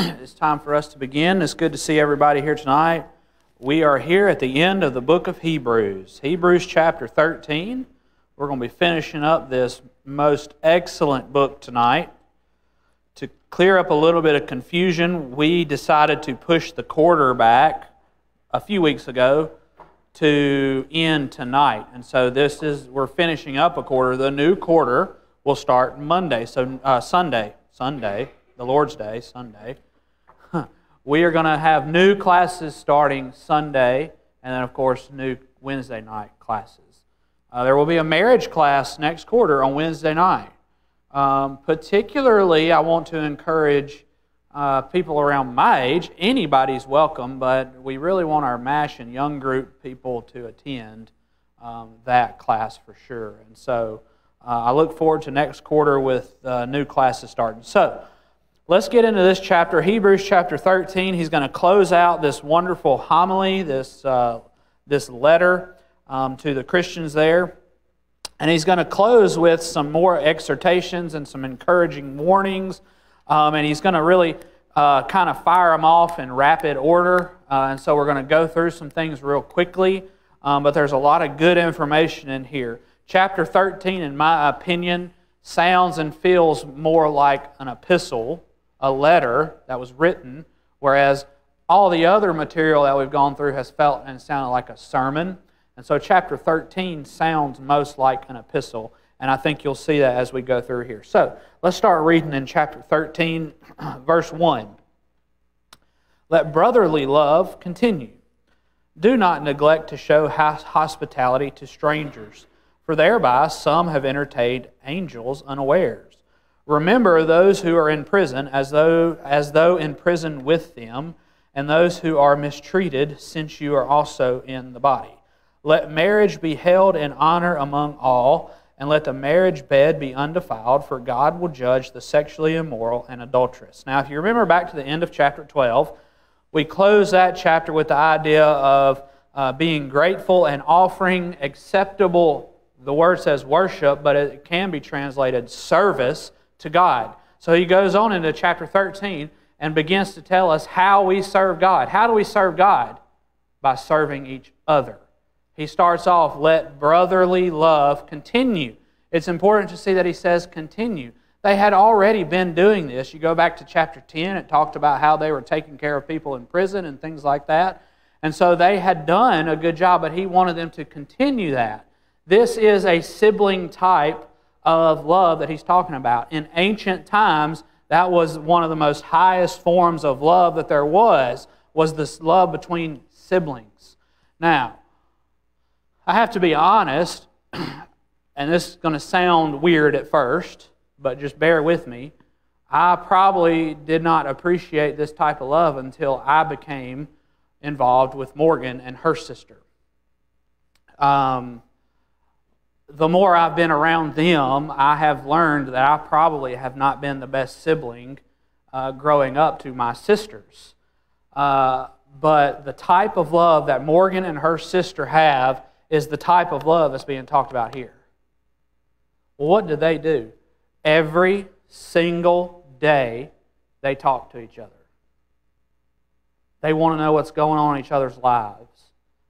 it's time for us to begin. It's good to see everybody here tonight. We are here at the end of the book of Hebrews, Hebrews chapter 13. We're going to be finishing up this most excellent book tonight. To clear up a little bit of confusion, we decided to push the quarter back a few weeks ago to end tonight. And so this is we're finishing up a quarter. The new quarter will start Monday, so uh, Sunday, Sunday, the Lord's Day, Sunday. We are going to have new classes starting Sunday, and then, of course, new Wednesday night classes. Uh, there will be a marriage class next quarter on Wednesday night. Um, particularly, I want to encourage uh, people around my age. Anybody's welcome, but we really want our MASH and young group people to attend um, that class for sure. And so uh, I look forward to next quarter with uh, new classes starting. So, Let's get into this chapter, Hebrews chapter 13. He's going to close out this wonderful homily, this, uh, this letter um, to the Christians there. And he's going to close with some more exhortations and some encouraging warnings. Um, and he's going to really uh, kind of fire them off in rapid order. Uh, and so we're going to go through some things real quickly. Um, but there's a lot of good information in here. Chapter 13, in my opinion, sounds and feels more like an epistle a letter that was written, whereas all the other material that we've gone through has felt and sounded like a sermon. And so chapter 13 sounds most like an epistle. And I think you'll see that as we go through here. So let's start reading in chapter 13, verse 1. Let brotherly love continue. Do not neglect to show hospitality to strangers, for thereby some have entertained angels unawares. Remember those who are in prison as though, as though in prison with them, and those who are mistreated, since you are also in the body. Let marriage be held in honor among all, and let the marriage bed be undefiled, for God will judge the sexually immoral and adulterous. Now, if you remember back to the end of chapter 12, we close that chapter with the idea of uh, being grateful and offering acceptable, the word says worship, but it can be translated service to God. So he goes on into chapter 13 and begins to tell us how we serve God. How do we serve God? By serving each other. He starts off, let brotherly love continue. It's important to see that he says continue. They had already been doing this. You go back to chapter 10, it talked about how they were taking care of people in prison and things like that. And so they had done a good job, but he wanted them to continue that. This is a sibling type of love that he's talking about. In ancient times, that was one of the most highest forms of love that there was, was this love between siblings. Now, I have to be honest, and this is going to sound weird at first, but just bear with me. I probably did not appreciate this type of love until I became involved with Morgan and her sister. Um, the more I've been around them, I have learned that I probably have not been the best sibling uh, growing up to my sisters. Uh, but the type of love that Morgan and her sister have is the type of love that's being talked about here. What do they do? Every single day, they talk to each other. They want to know what's going on in each other's lives.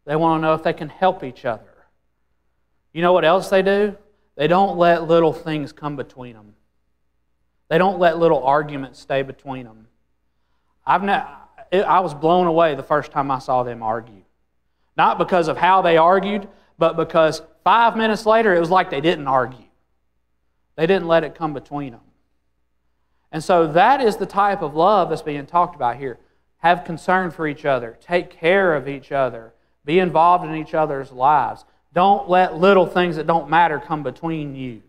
They want to know if they can help each other. You know what else they do? They don't let little things come between them. They don't let little arguments stay between them. I've ne- I was blown away the first time I saw them argue. Not because of how they argued, but because five minutes later it was like they didn't argue. They didn't let it come between them. And so that is the type of love that's being talked about here. Have concern for each other, take care of each other, be involved in each other's lives. Don't let little things that don't matter come between you.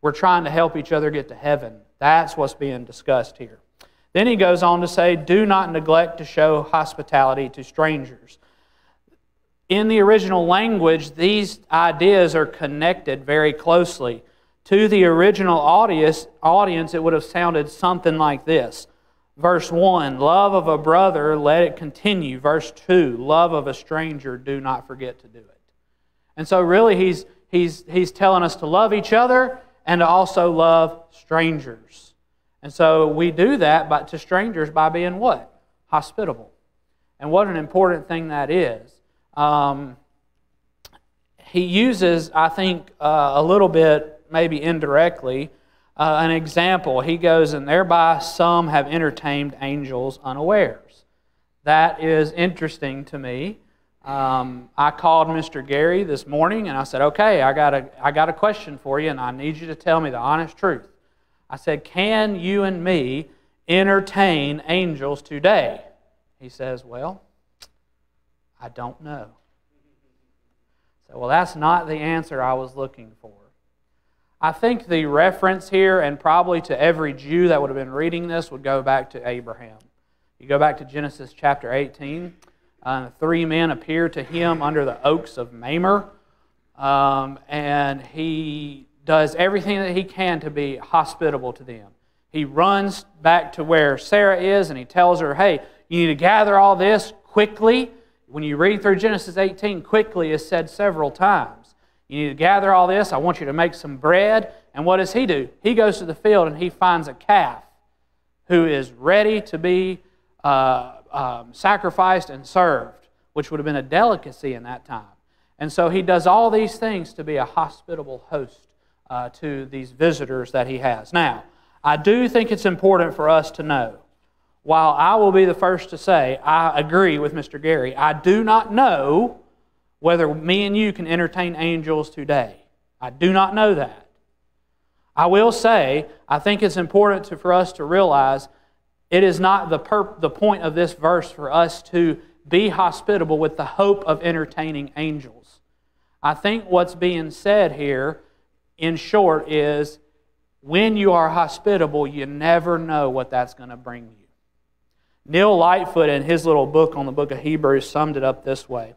We're trying to help each other get to heaven. That's what's being discussed here. Then he goes on to say, Do not neglect to show hospitality to strangers. In the original language, these ideas are connected very closely. To the original audience, audience, it would have sounded something like this. Verse 1, love of a brother, let it continue. Verse 2, love of a stranger, do not forget to do it. And so, really, he's, he's, he's telling us to love each other and to also love strangers. And so we do that by, to strangers by being what? Hospitable. And what an important thing that is. Um, he uses, I think, uh, a little bit, maybe indirectly, uh, an example. He goes, and thereby some have entertained angels unawares. That is interesting to me. Um, I called Mr. Gary this morning and I said, okay, I got, a, I got a question for you and I need you to tell me the honest truth. I said, Can you and me entertain angels today? He says, Well, I don't know. So, well, that's not the answer I was looking for. I think the reference here, and probably to every Jew that would have been reading this, would go back to Abraham. You go back to Genesis chapter 18. Uh, three men appear to him under the oaks of Mamre, um, and he does everything that he can to be hospitable to them. He runs back to where Sarah is and he tells her, Hey, you need to gather all this quickly. When you read through Genesis 18, quickly is said several times. You need to gather all this. I want you to make some bread. And what does he do? He goes to the field and he finds a calf who is ready to be uh, um, sacrificed and served, which would have been a delicacy in that time. And so he does all these things to be a hospitable host uh, to these visitors that he has. Now, I do think it's important for us to know, while I will be the first to say I agree with Mr. Gary, I do not know whether me and you can entertain angels today. I do not know that. I will say, I think it's important to, for us to realize it is not the, per, the point of this verse for us to be hospitable with the hope of entertaining angels. I think what's being said here in short, is when you are hospitable, you never know what that's going to bring you. Neil Lightfoot, in his little book on the book of Hebrews, summed it up this way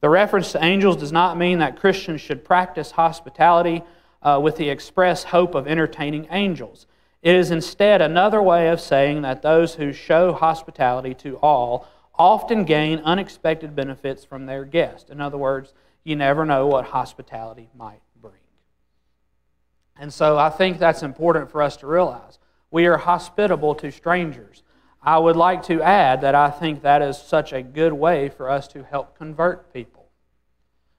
The reference to angels does not mean that Christians should practice hospitality uh, with the express hope of entertaining angels. It is instead another way of saying that those who show hospitality to all often gain unexpected benefits from their guest. In other words, you never know what hospitality might bring. and so I think that's important for us to realize. We are hospitable to strangers. I would like to add that I think that is such a good way for us to help convert people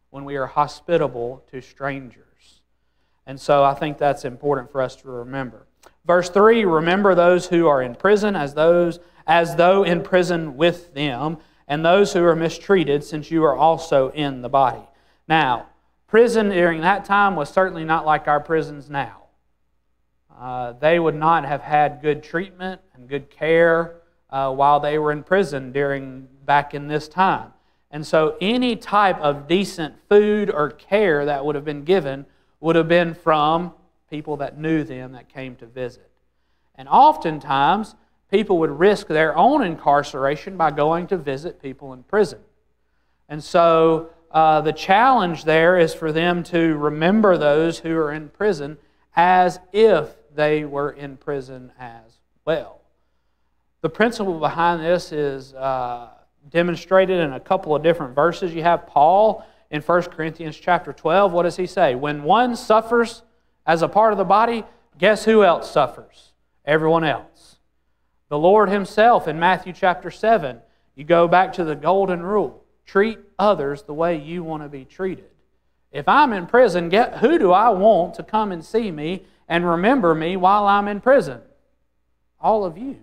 when we are hospitable to strangers. And so I think that's important for us to remember. Verse 3 Remember those who are in prison as, those, as though in prison with them, and those who are mistreated, since you are also in the body. Now, Prison during that time was certainly not like our prisons now. Uh, they would not have had good treatment and good care uh, while they were in prison during back in this time. And so any type of decent food or care that would have been given would have been from people that knew them that came to visit. And oftentimes, people would risk their own incarceration by going to visit people in prison. And so uh, the challenge there is for them to remember those who are in prison as if they were in prison as well. The principle behind this is uh, demonstrated in a couple of different verses. You have Paul in 1 Corinthians chapter 12. What does he say? When one suffers as a part of the body, guess who else suffers? Everyone else. The Lord Himself in Matthew chapter 7, you go back to the golden rule treat others the way you want to be treated. If I'm in prison, get, who do I want to come and see me and remember me while I'm in prison? All of you.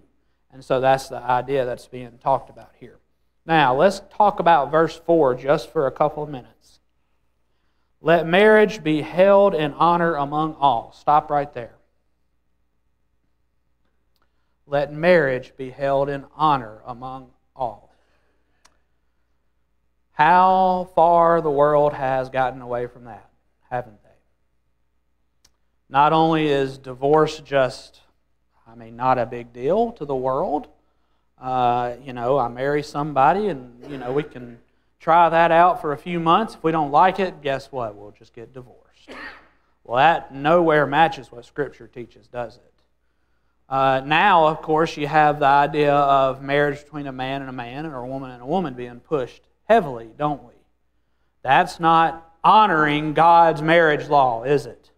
And so that's the idea that's being talked about here. Now, let's talk about verse 4 just for a couple of minutes. Let marriage be held in honor among all. Stop right there. Let marriage be held in honor among all how far the world has gotten away from that, haven't they? Not only is divorce just, I mean, not a big deal to the world. Uh, you know, I marry somebody and, you know, we can try that out for a few months. If we don't like it, guess what? We'll just get divorced. Well, that nowhere matches what Scripture teaches, does it? Uh, now, of course, you have the idea of marriage between a man and a man or a woman and a woman being pushed heavily, don't we? That's not honoring God's marriage law, is it?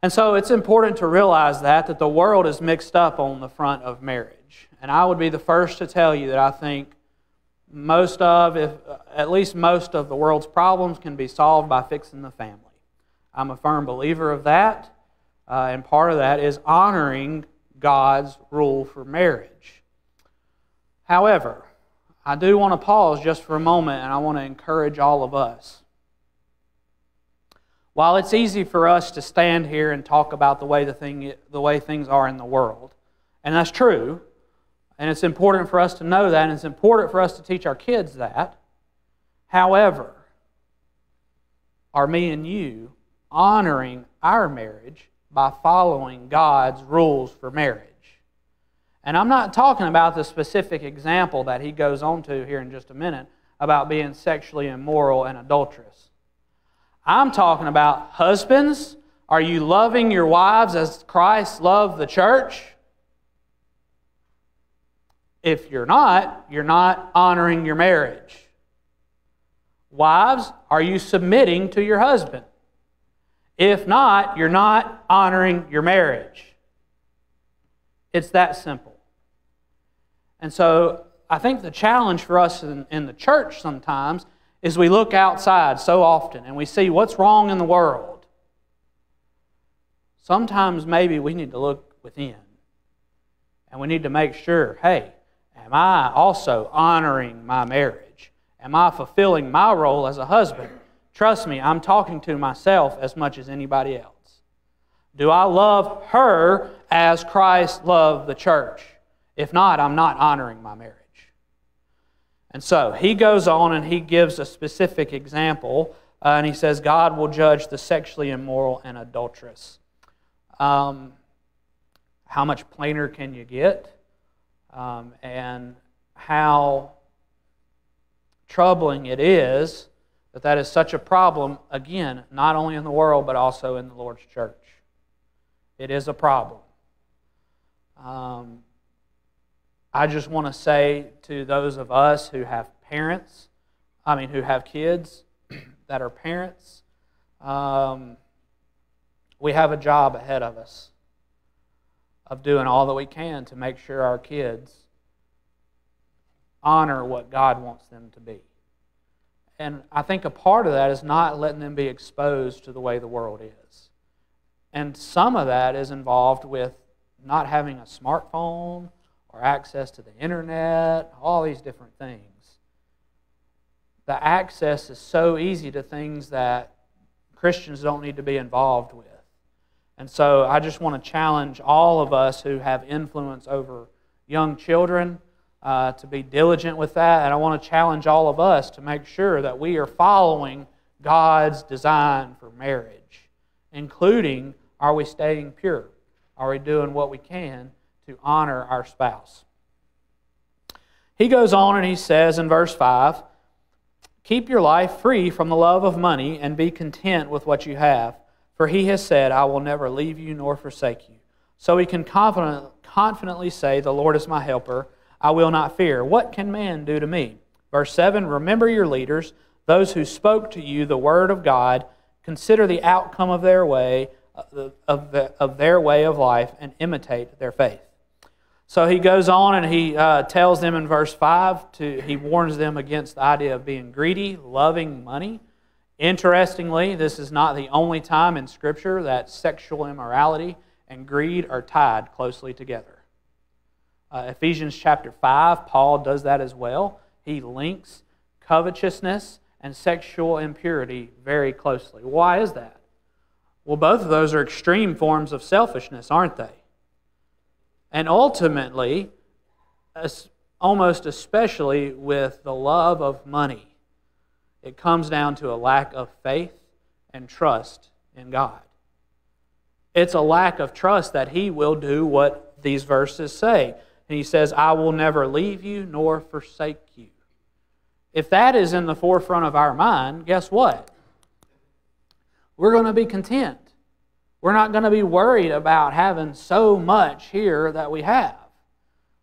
And so it's important to realize that, that the world is mixed up on the front of marriage. And I would be the first to tell you that I think most of, if at least most of the world's problems can be solved by fixing the family. I'm a firm believer of that. Uh, and part of that is honoring God's rule for marriage. However, I do want to pause just for a moment and I want to encourage all of us. While it's easy for us to stand here and talk about the way, the, thing, the way things are in the world, and that's true, and it's important for us to know that, and it's important for us to teach our kids that. However, are me and you honoring our marriage by following God's rules for marriage? And I'm not talking about the specific example that he goes on to here in just a minute about being sexually immoral and adulterous. I'm talking about husbands. Are you loving your wives as Christ loved the church? If you're not, you're not honoring your marriage. Wives, are you submitting to your husband? If not, you're not honoring your marriage. It's that simple. And so I think the challenge for us in, in the church sometimes is we look outside so often and we see what's wrong in the world. Sometimes maybe we need to look within and we need to make sure hey, am I also honoring my marriage? Am I fulfilling my role as a husband? Trust me, I'm talking to myself as much as anybody else. Do I love her as Christ loved the church? If not, I'm not honoring my marriage. And so he goes on and he gives a specific example, uh, and he says, God will judge the sexually immoral and adulterous. Um, how much plainer can you get? Um, and how troubling it is that that is such a problem, again, not only in the world, but also in the Lord's church. It is a problem. Um, I just want to say to those of us who have parents, I mean, who have kids that are parents, um, we have a job ahead of us of doing all that we can to make sure our kids honor what God wants them to be. And I think a part of that is not letting them be exposed to the way the world is. And some of that is involved with not having a smartphone or access to the internet, all these different things. The access is so easy to things that Christians don't need to be involved with. And so I just want to challenge all of us who have influence over young children uh, to be diligent with that. And I want to challenge all of us to make sure that we are following God's design for marriage, including are we staying pure? Are we doing what we can to honor our spouse. He goes on and he says in verse 5 Keep your life free from the love of money and be content with what you have, for he has said, I will never leave you nor forsake you. So we can confident, confidently say, The Lord is my helper. I will not fear. What can man do to me? Verse 7 Remember your leaders, those who spoke to you the word of God. Consider the outcome of their way, uh, of, the, of their way of life, and imitate their faith. So he goes on and he uh, tells them in verse 5 to, he warns them against the idea of being greedy, loving money. Interestingly, this is not the only time in Scripture that sexual immorality and greed are tied closely together. Uh, Ephesians chapter 5, Paul does that as well. He links covetousness and sexual impurity very closely. Why is that? Well, both of those are extreme forms of selfishness, aren't they? And ultimately, almost especially with the love of money, it comes down to a lack of faith and trust in God. It's a lack of trust that He will do what these verses say. And He says, I will never leave you nor forsake you. If that is in the forefront of our mind, guess what? We're going to be content. We're not going to be worried about having so much here that we have.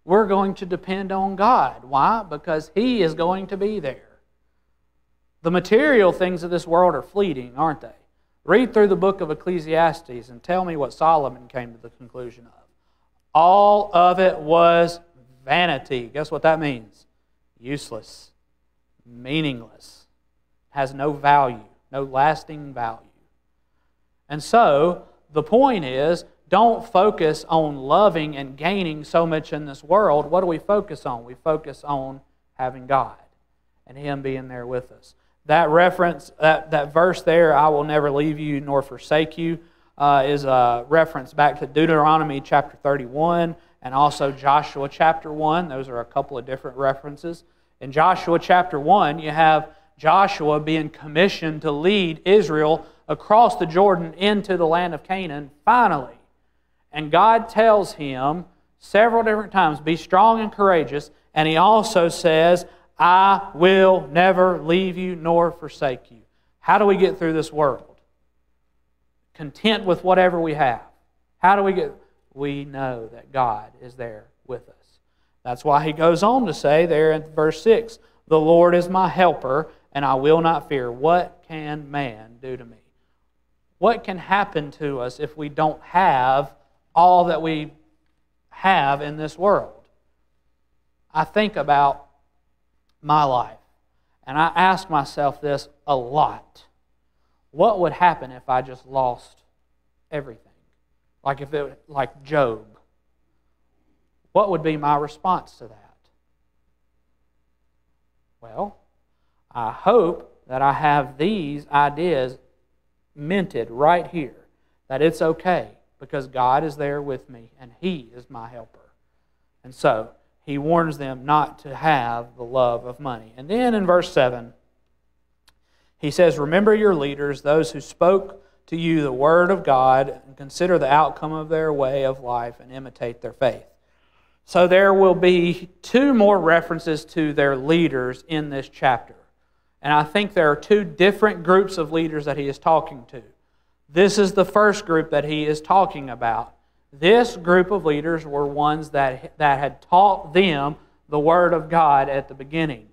We're going to depend on God. Why? Because He is going to be there. The material things of this world are fleeting, aren't they? Read through the book of Ecclesiastes and tell me what Solomon came to the conclusion of. All of it was vanity. Guess what that means? Useless, meaningless, has no value, no lasting value. And so, the point is don't focus on loving and gaining so much in this world. What do we focus on? We focus on having God and Him being there with us. That reference, that, that verse there, I will never leave you nor forsake you, uh, is a reference back to Deuteronomy chapter 31 and also Joshua chapter 1. Those are a couple of different references. In Joshua chapter 1, you have Joshua being commissioned to lead Israel across the Jordan into the land of Canaan finally. And God tells him several different times, Be strong and courageous. And he also says, I will never leave you nor forsake you. How do we get through this world? Content with whatever we have. How do we get? We know that God is there with us. That's why he goes on to say there in verse 6 The Lord is my helper, and I will not fear. What can man do to me? What can happen to us if we don't have all that we have in this world? I think about my life. And I ask myself this a lot. What would happen if I just lost everything? Like if it like Job. What would be my response to that? Well, I hope that I have these ideas minted right here that it's okay because God is there with me and He is my helper. And so, he warns them not to have the love of money. And then in verse 7, he says, Remember your leaders, those who spoke to you the word of God, and consider the outcome of their way of life and imitate their faith. So there will be two more references to their leaders in this chapter. And I think there are two different groups of leaders that he is talking to. This is the first group that he is talking about. This group of leaders were ones that, that had taught them the Word of God at the beginning.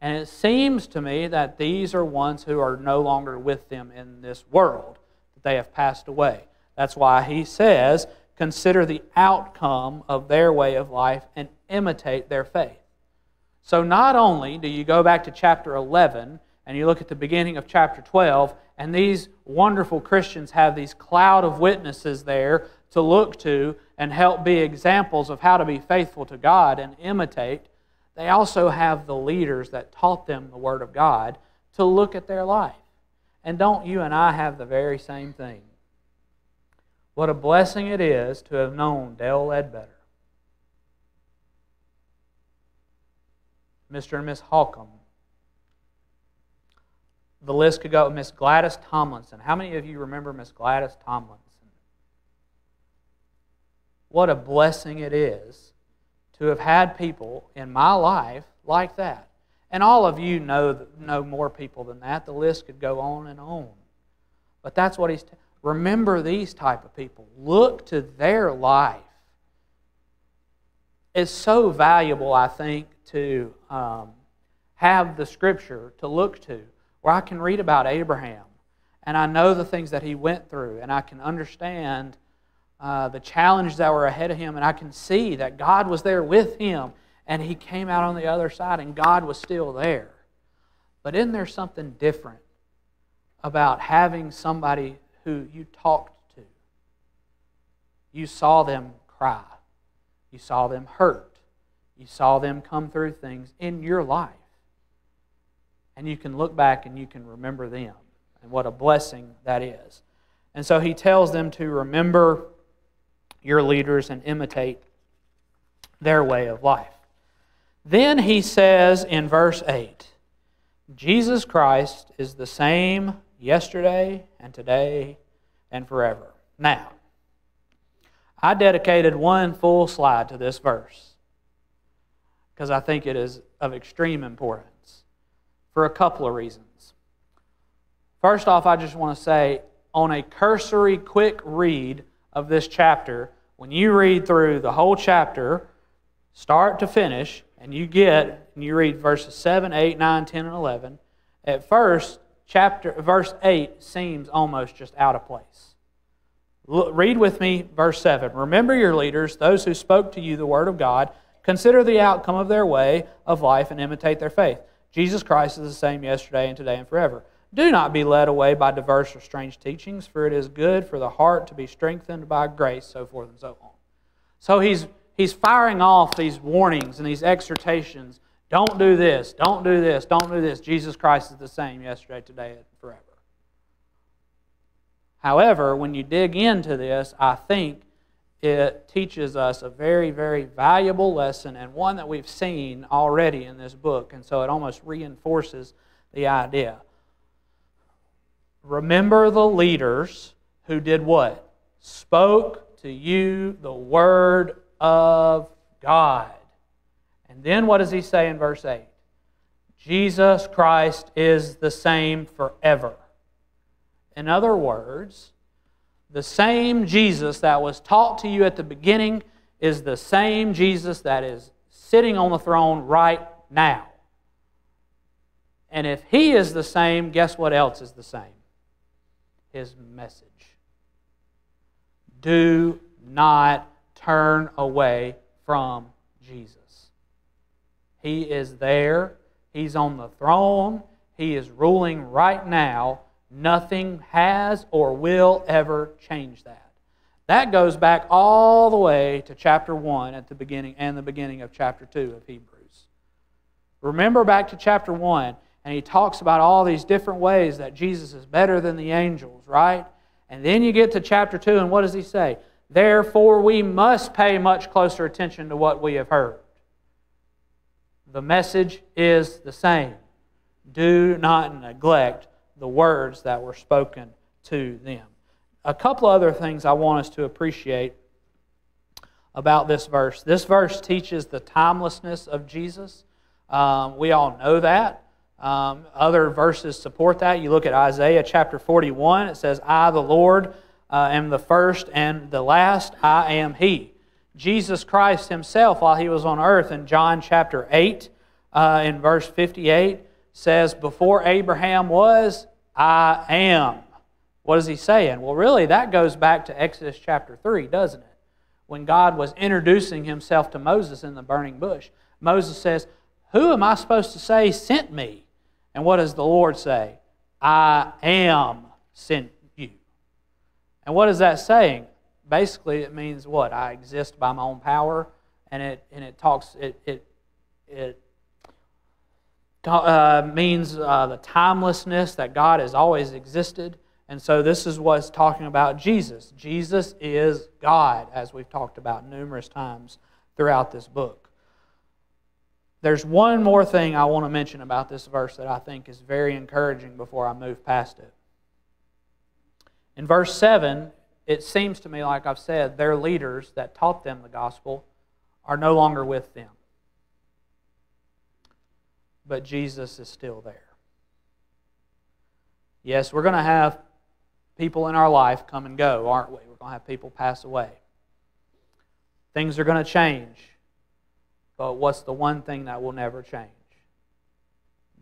And it seems to me that these are ones who are no longer with them in this world, that they have passed away. That's why he says, consider the outcome of their way of life and imitate their faith. So not only do you go back to chapter 11 and you look at the beginning of chapter 12, and these wonderful Christians have these cloud of witnesses there to look to and help be examples of how to be faithful to God and imitate, they also have the leaders that taught them the Word of God to look at their life. And don't you and I have the very same thing? What a blessing it is to have known Dale Ledbetter, Mr. and Miss Holcomb. The list could go Miss Gladys Tomlinson. How many of you remember Miss Gladys Tomlinson? What a blessing it is to have had people in my life like that. And all of you know, know more people than that. The list could go on and on. But that's what he's. T- Remember these type of people. Look to their life. It's so valuable, I think, to um, have the scripture to look to, where I can read about Abraham, and I know the things that he went through, and I can understand uh, the challenges that were ahead of him, and I can see that God was there with him, and he came out on the other side, and God was still there. But isn't there something different about having somebody who you talked to? You saw them cry, you saw them hurt, you saw them come through things in your life. And you can look back and you can remember them, and what a blessing that is. And so he tells them to remember your leaders and imitate their way of life. Then he says in verse 8 Jesus Christ is the same yesterday and today and forever. Now, I dedicated one full slide to this verse because I think it is of extreme importance for a couple of reasons. First off, I just want to say on a cursory quick read of this chapter, when you read through the whole chapter, start to finish, and you get, and you read verses 7, 8, 9, 10, and 11, at first, chapter verse 8 seems almost just out of place. Look, read with me verse 7. Remember your leaders, those who spoke to you the word of God. Consider the outcome of their way of life and imitate their faith. Jesus Christ is the same yesterday and today and forever. Do not be led away by diverse or strange teachings, for it is good for the heart to be strengthened by grace, so forth and so on. So he's, he's firing off these warnings and these exhortations. Don't do this, don't do this, don't do this. Jesus Christ is the same yesterday, today, and forever. However, when you dig into this, I think it teaches us a very, very valuable lesson and one that we've seen already in this book. And so it almost reinforces the idea. Remember the leaders who did what? Spoke to you the word of God. And then what does he say in verse 8? Jesus Christ is the same forever. In other words, the same Jesus that was taught to you at the beginning is the same Jesus that is sitting on the throne right now. And if he is the same, guess what else is the same? His message. Do not turn away from Jesus. He is there, He's on the throne, He is ruling right now Nothing has or will ever change that. That goes back all the way to chapter 1 at the beginning and the beginning of chapter 2 of Hebrews. Remember back to chapter 1, and he talks about all these different ways that Jesus is better than the angels, right? And then you get to chapter 2, and what does he say? Therefore, we must pay much closer attention to what we have heard. The message is the same. Do not neglect the words that were spoken to them. A couple other things I want us to appreciate about this verse. This verse teaches the timelessness of Jesus. Um, we all know that. Um, other verses support that. You look at Isaiah chapter 41, it says, I, the Lord, uh, am the first and the last, I am He. Jesus Christ Himself, while He was on earth in John chapter 8, uh, in verse 58, says, Before Abraham was, I am. What is he saying? Well, really, that goes back to Exodus chapter 3, doesn't it? When God was introducing himself to Moses in the burning bush. Moses says, Who am I supposed to say sent me? And what does the Lord say? I am sent you. And what is that saying? Basically, it means what? I exist by my own power, and it, and it talks, it, it, it uh, means uh, the timelessness that God has always existed. And so this is what's talking about Jesus. Jesus is God, as we've talked about numerous times throughout this book. There's one more thing I want to mention about this verse that I think is very encouraging before I move past it. In verse 7, it seems to me, like I've said, their leaders that taught them the gospel are no longer with them but Jesus is still there. Yes, we're going to have people in our life come and go, aren't we? We're going to have people pass away. Things are going to change. But what's the one thing that will never change?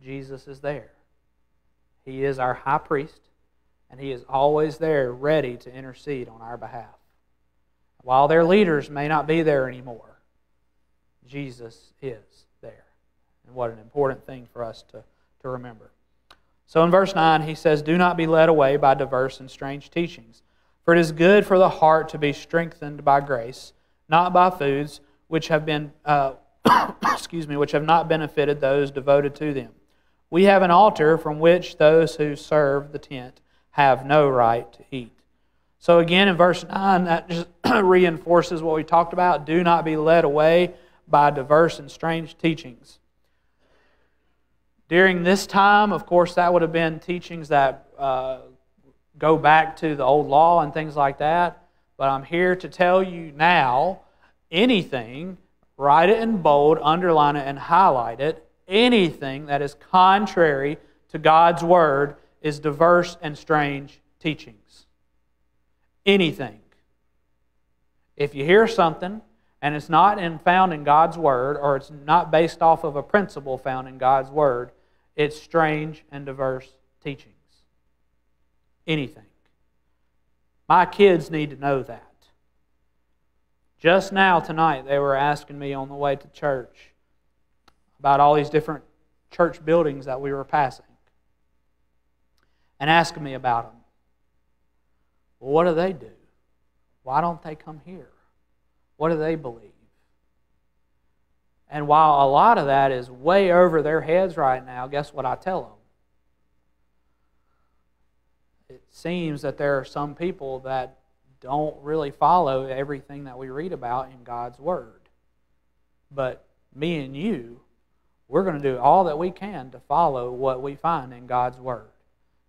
Jesus is there. He is our high priest, and He is always there ready to intercede on our behalf. While their leaders may not be there anymore, Jesus is. There. And what an important thing for us to, to remember. So in verse 9, he says, Do not be led away by diverse and strange teachings, for it is good for the heart to be strengthened by grace, not by foods which have been, uh, excuse me, which have not benefited those devoted to them. We have an altar from which those who serve the tent have no right to eat. So again, in verse 9, that just reinforces what we talked about. Do not be led away by diverse and strange teachings. During this time, of course, that would have been teachings that uh, go back to the old law and things like that. But I'm here to tell you now anything, write it in bold, underline it, and highlight it. Anything that is contrary to God's word is diverse and strange teachings. Anything. If you hear something and it's not in, found in God's word or it's not based off of a principle found in God's word, it's strange and diverse teachings. anything. My kids need to know that. Just now, tonight, they were asking me on the way to church about all these different church buildings that we were passing and asking me about them. Well, what do they do? Why don't they come here? What do they believe? And while a lot of that is way over their heads right now, guess what I tell them? It seems that there are some people that don't really follow everything that we read about in God's Word. But me and you, we're going to do all that we can to follow what we find in God's Word.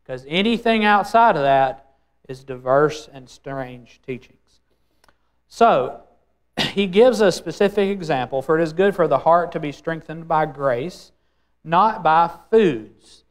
Because anything outside of that is diverse and strange teachings. So, he gives a specific example for it is good for the heart to be strengthened by grace, not by foods.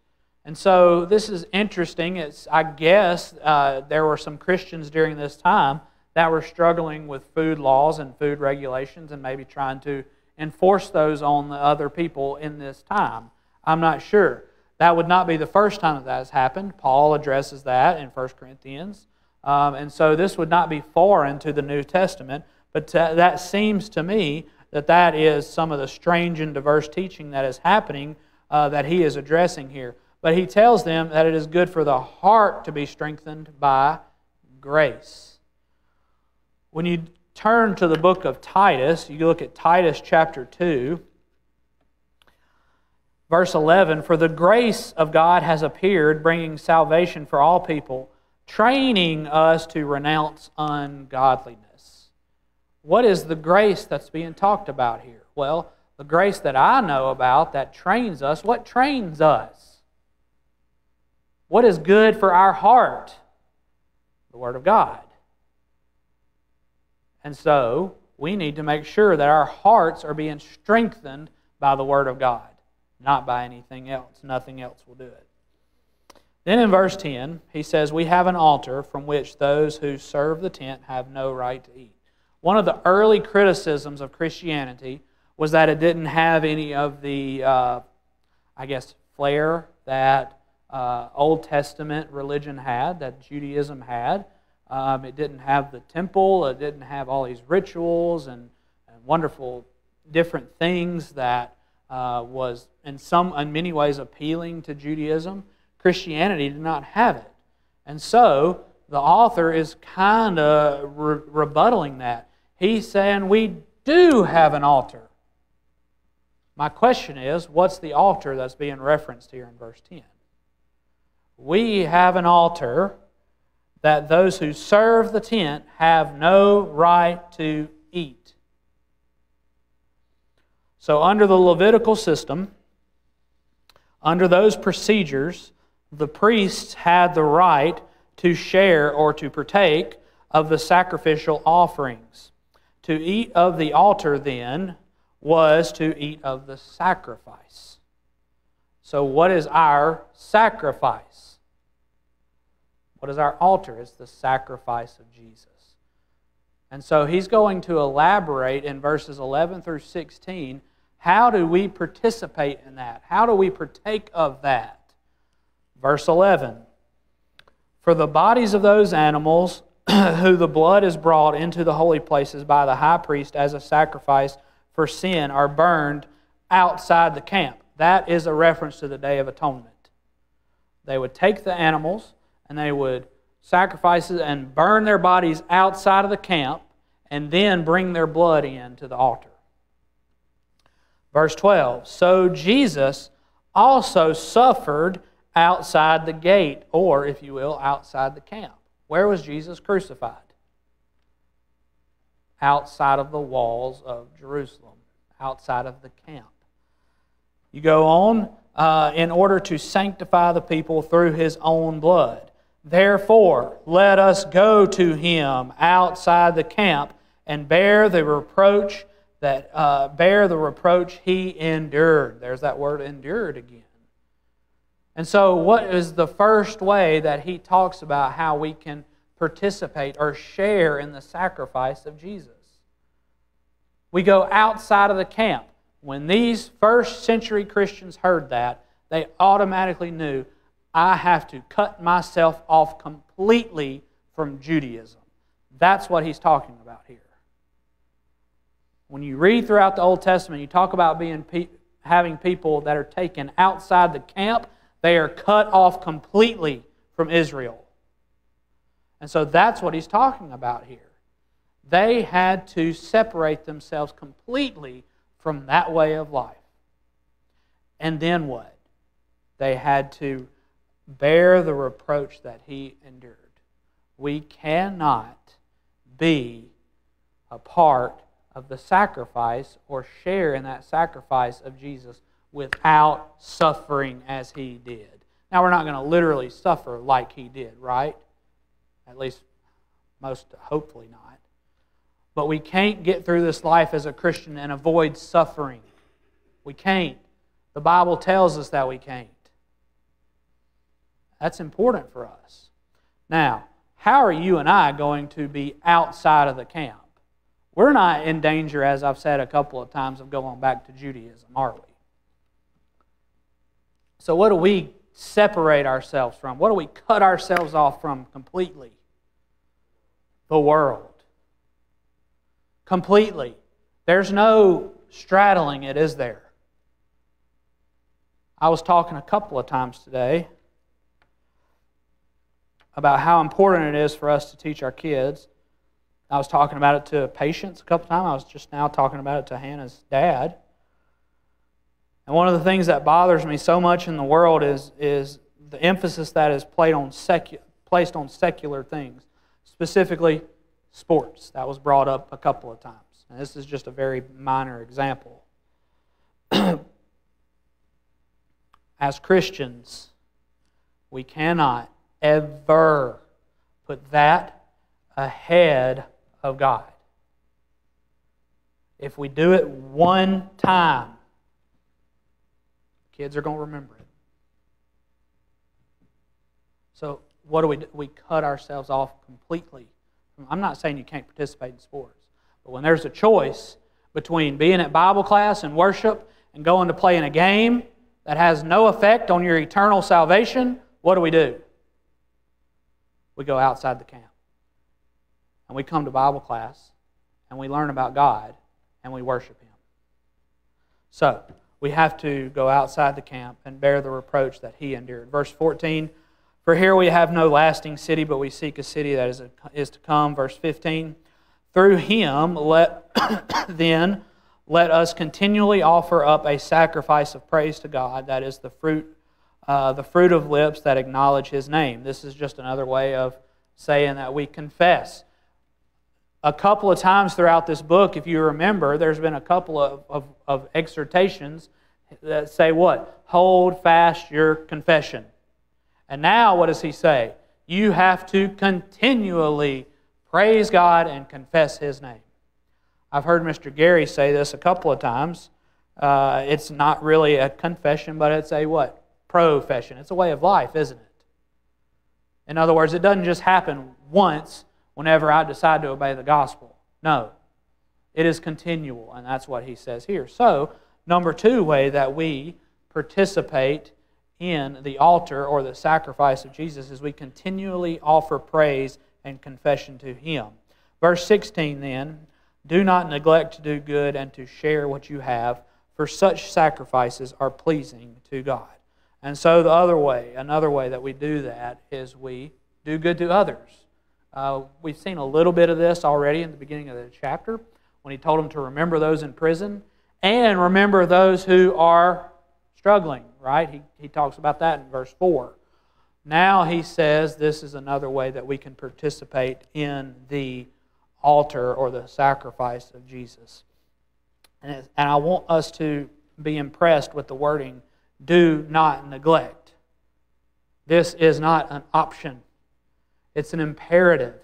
And so this is interesting. It's, I guess uh, there were some Christians during this time that were struggling with food laws and food regulations and maybe trying to enforce those on the other people in this time. I'm not sure. That would not be the first time that, that has happened. Paul addresses that in 1 Corinthians. Um, and so this would not be foreign to the New Testament. But that seems to me that that is some of the strange and diverse teaching that is happening uh, that he is addressing here. But he tells them that it is good for the heart to be strengthened by grace. When you turn to the book of Titus, you look at Titus chapter 2, verse 11 For the grace of God has appeared, bringing salvation for all people, training us to renounce ungodliness. What is the grace that's being talked about here? Well, the grace that I know about that trains us, what trains us? What is good for our heart? The Word of God. And so, we need to make sure that our hearts are being strengthened by the Word of God, not by anything else. Nothing else will do it. Then in verse 10, he says, We have an altar from which those who serve the tent have no right to eat. One of the early criticisms of Christianity was that it didn't have any of the, uh, I guess, flair that uh, Old Testament religion had, that Judaism had. Um, it didn't have the temple, it didn't have all these rituals and, and wonderful different things that uh, was, in, some, in many ways, appealing to Judaism. Christianity did not have it. And so, the author is kind of re- rebuttaling that. He's saying we do have an altar. My question is what's the altar that's being referenced here in verse 10? We have an altar that those who serve the tent have no right to eat. So, under the Levitical system, under those procedures, the priests had the right to share or to partake of the sacrificial offerings. To eat of the altar, then, was to eat of the sacrifice. So, what is our sacrifice? What is our altar? It's the sacrifice of Jesus. And so, he's going to elaborate in verses 11 through 16 how do we participate in that? How do we partake of that? Verse 11 For the bodies of those animals who the blood is brought into the holy places by the high priest as a sacrifice for sin are burned outside the camp. That is a reference to the Day of Atonement. They would take the animals and they would sacrifice and burn their bodies outside of the camp and then bring their blood in to the altar. Verse 12 So Jesus also suffered outside the gate, or, if you will, outside the camp. Where was Jesus crucified? Outside of the walls of Jerusalem, outside of the camp. You go on, uh, in order to sanctify the people through his own blood. Therefore, let us go to him outside the camp and bear the reproach that uh, bear the reproach he endured. There's that word endured again. And so, what is the first way that he talks about how we can participate or share in the sacrifice of Jesus? We go outside of the camp. When these first century Christians heard that, they automatically knew I have to cut myself off completely from Judaism. That's what he's talking about here. When you read throughout the Old Testament, you talk about being having people that are taken outside the camp, they are cut off completely from Israel. And so that's what he's talking about here. They had to separate themselves completely from that way of life. And then what? They had to bear the reproach that he endured. We cannot be a part of the sacrifice or share in that sacrifice of Jesus without suffering as he did. Now, we're not going to literally suffer like he did, right? At least, most hopefully not. But we can't get through this life as a Christian and avoid suffering. We can't. The Bible tells us that we can't. That's important for us. Now, how are you and I going to be outside of the camp? We're not in danger, as I've said a couple of times, of going back to Judaism, are we? So, what do we separate ourselves from? What do we cut ourselves off from completely? The world. Completely. There's no straddling it, is there? I was talking a couple of times today about how important it is for us to teach our kids. I was talking about it to patients a couple times. I was just now talking about it to Hannah's dad. And one of the things that bothers me so much in the world is, is the emphasis that is played on secu- placed on secular things, specifically sports. That was brought up a couple of times. And this is just a very minor example. As Christians, we cannot ever put that ahead of God. If we do it one time, kids are going to remember it. So, what do we do? We cut ourselves off completely. I'm not saying you can't participate in sports, but when there's a choice between being at Bible class and worship and going to play in a game that has no effect on your eternal salvation, what do we do? We go outside the camp. And we come to Bible class and we learn about God and we worship Him. So, we have to go outside the camp and bear the reproach that He endured. Verse 14 For here we have no lasting city, but we seek a city that is, a, is to come. Verse 15 Through Him, let then let us continually offer up a sacrifice of praise to God, that is the fruit uh, the fruit of lips that acknowledge his name. This is just another way of saying that we confess. A couple of times throughout this book, if you remember, there's been a couple of, of, of exhortations that say what? Hold fast your confession. And now, what does he say? You have to continually praise God and confess his name. I've heard Mr. Gary say this a couple of times. Uh, it's not really a confession, but it's a what? Profession. It's a way of life, isn't it? In other words, it doesn't just happen once whenever I decide to obey the gospel. No, it is continual, and that's what he says here. So, number two way that we participate in the altar or the sacrifice of Jesus is we continually offer praise and confession to him. Verse 16 then, do not neglect to do good and to share what you have, for such sacrifices are pleasing to God. And so, the other way, another way that we do that is we do good to others. Uh, we've seen a little bit of this already in the beginning of the chapter when he told them to remember those in prison and remember those who are struggling, right? He, he talks about that in verse 4. Now he says this is another way that we can participate in the altar or the sacrifice of Jesus. And, and I want us to be impressed with the wording do not neglect. This is not an option, it's an imperative.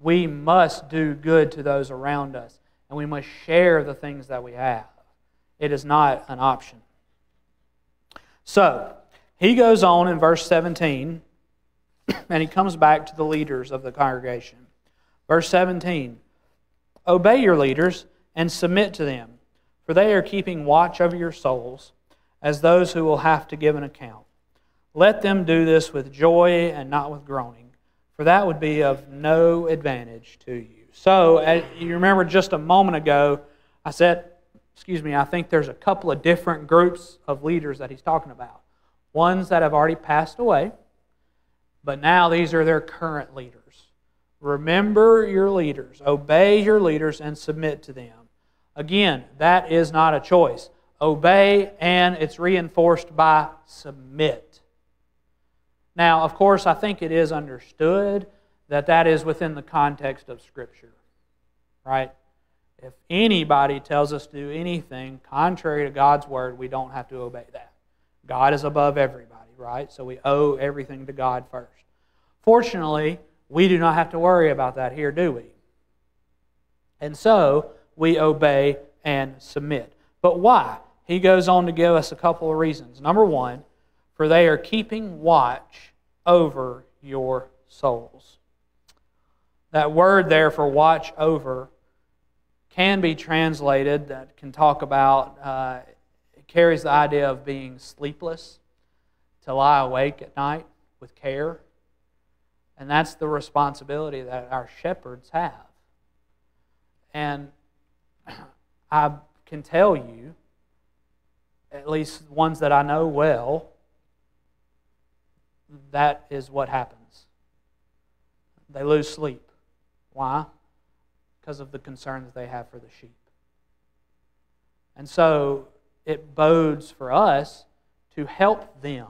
We must do good to those around us, and we must share the things that we have. It is not an option. So, he goes on in verse 17, and he comes back to the leaders of the congregation. Verse 17 Obey your leaders and submit to them, for they are keeping watch over your souls as those who will have to give an account. Let them do this with joy and not with groaning, for that would be of no advantage to you. So, uh, you remember just a moment ago, I said, excuse me, I think there's a couple of different groups of leaders that he's talking about. Ones that have already passed away, but now these are their current leaders. Remember your leaders, obey your leaders, and submit to them. Again, that is not a choice. Obey, and it's reinforced by submit. Now, of course, I think it is understood that that is within the context of Scripture, right? If anybody tells us to do anything contrary to God's word, we don't have to obey that. God is above everybody, right? So we owe everything to God first. Fortunately, we do not have to worry about that here, do we? And so we obey and submit. But why? He goes on to give us a couple of reasons. Number one, for they are keeping watch over your souls. That word there for watch over can be translated, that can talk about, uh, carries the idea of being sleepless, to lie awake at night with care. And that's the responsibility that our shepherds have. And I can tell you, at least ones that I know well, that is what happens. They lose sleep. Why? Because of the concerns they have for the sheep. And so it bodes for us to help them.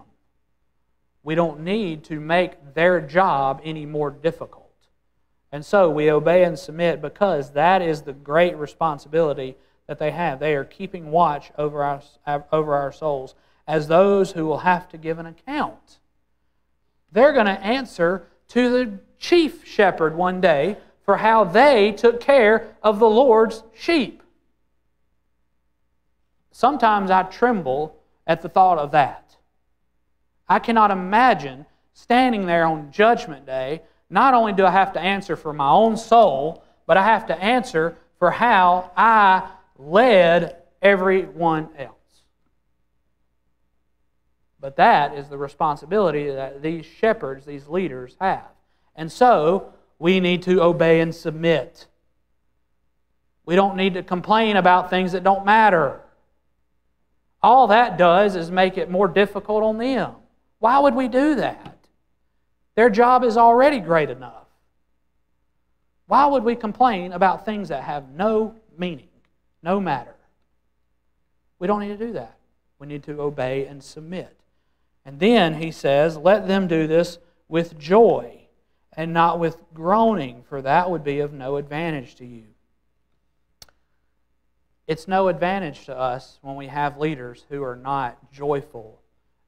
We don't need to make their job any more difficult. And so we obey and submit because that is the great responsibility that they have. They are keeping watch over our, over our souls as those who will have to give an account. They're going to answer to the chief shepherd one day for how they took care of the Lord's sheep. Sometimes I tremble at the thought of that. I cannot imagine standing there on Judgment Day. Not only do I have to answer for my own soul, but I have to answer for how I led everyone else. But that is the responsibility that these shepherds, these leaders, have. And so, we need to obey and submit. We don't need to complain about things that don't matter. All that does is make it more difficult on them. Why would we do that? Their job is already great enough. Why would we complain about things that have no meaning, no matter? We don't need to do that. We need to obey and submit. And then he says, let them do this with joy and not with groaning, for that would be of no advantage to you. It's no advantage to us when we have leaders who are not joyful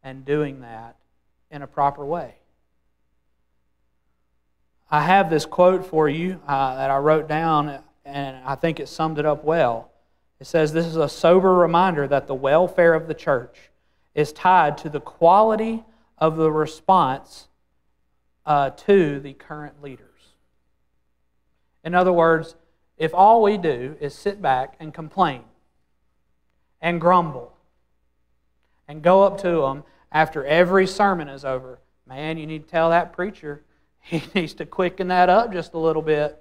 and doing that in a proper way. I have this quote for you uh, that I wrote down, and I think it summed it up well. It says, This is a sober reminder that the welfare of the church is tied to the quality of the response uh, to the current leaders. In other words, if all we do is sit back and complain and grumble and go up to them after every sermon is over, man, you need to tell that preacher he needs to quicken that up just a little bit.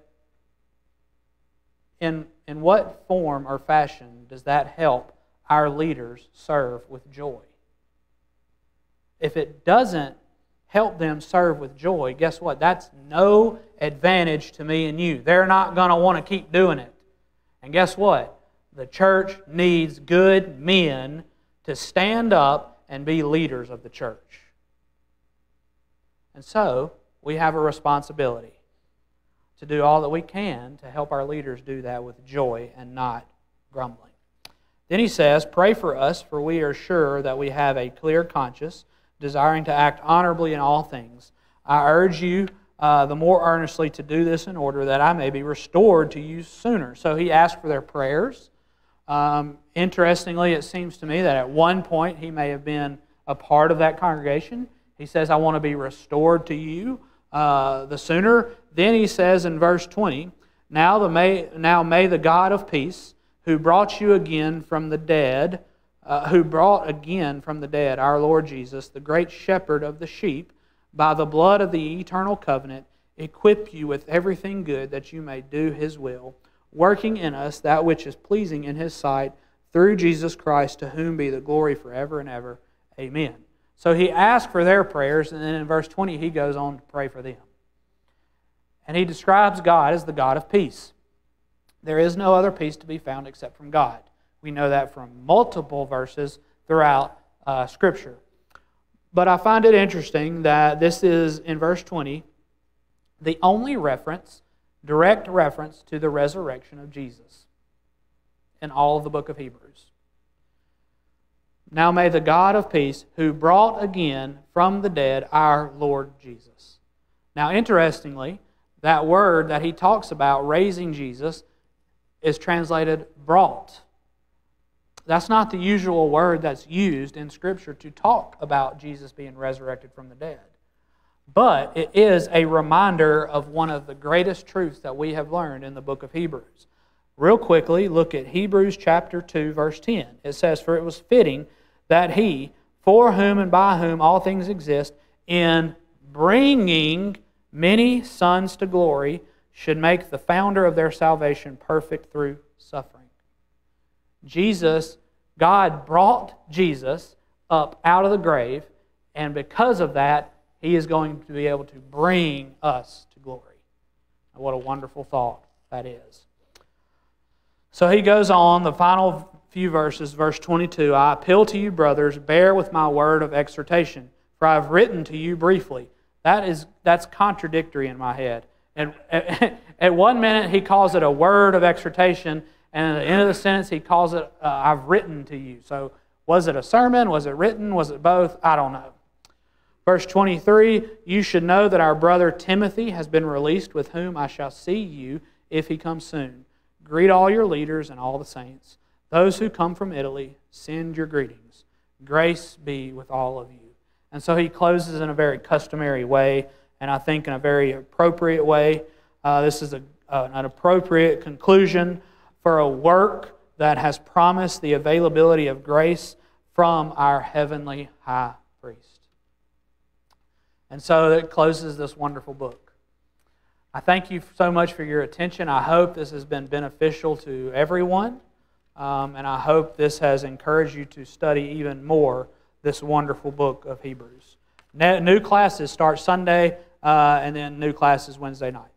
In, in what form or fashion does that help our leaders serve with joy? If it doesn't help them serve with joy, guess what? That's no advantage to me and you. They're not going to want to keep doing it. And guess what? The church needs good men to stand up and be leaders of the church. And so, we have a responsibility to do all that we can to help our leaders do that with joy and not grumbling. Then he says, Pray for us, for we are sure that we have a clear conscience desiring to act honorably in all things. I urge you uh, the more earnestly to do this in order that I may be restored to you sooner. So he asked for their prayers. Um, interestingly, it seems to me that at one point he may have been a part of that congregation. He says, I want to be restored to you uh, the sooner. Then he says in verse 20, now, the may, now may the God of peace, who brought you again from the dead uh, who brought again from the dead our Lord Jesus, the great shepherd of the sheep, by the blood of the eternal covenant, equip you with everything good that you may do his will, working in us that which is pleasing in his sight, through Jesus Christ, to whom be the glory forever and ever. Amen. So he asked for their prayers, and then in verse 20, he goes on to pray for them. And he describes God as the God of peace. There is no other peace to be found except from God. We know that from multiple verses throughout uh, Scripture. But I find it interesting that this is, in verse 20, the only reference, direct reference to the resurrection of Jesus in all of the book of Hebrews. Now may the God of peace, who brought again from the dead our Lord Jesus. Now, interestingly, that word that he talks about, raising Jesus, is translated brought. That's not the usual word that's used in Scripture to talk about Jesus being resurrected from the dead. But it is a reminder of one of the greatest truths that we have learned in the book of Hebrews. Real quickly, look at Hebrews chapter 2, verse 10. It says, For it was fitting that he, for whom and by whom all things exist, in bringing many sons to glory, should make the founder of their salvation perfect through suffering. Jesus, God brought Jesus up out of the grave, and because of that, he is going to be able to bring us to glory. What a wonderful thought that is. So he goes on, the final few verses, verse 22 I appeal to you, brothers, bear with my word of exhortation, for I have written to you briefly. That is, that's contradictory in my head. And at one minute, he calls it a word of exhortation, and at the end of the sentence, he calls it, uh, I've written to you. So, was it a sermon? Was it written? Was it both? I don't know. Verse 23 You should know that our brother Timothy has been released, with whom I shall see you if he comes soon. Greet all your leaders and all the saints. Those who come from Italy, send your greetings. Grace be with all of you. And so he closes in a very customary way, and I think in a very appropriate way. Uh, this is a, uh, an appropriate conclusion for a work that has promised the availability of grace from our heavenly high priest. And so it closes this wonderful book. I thank you so much for your attention. I hope this has been beneficial to everyone, um, and I hope this has encouraged you to study even more this wonderful book of Hebrews. New classes start Sunday, uh, and then new classes Wednesday night.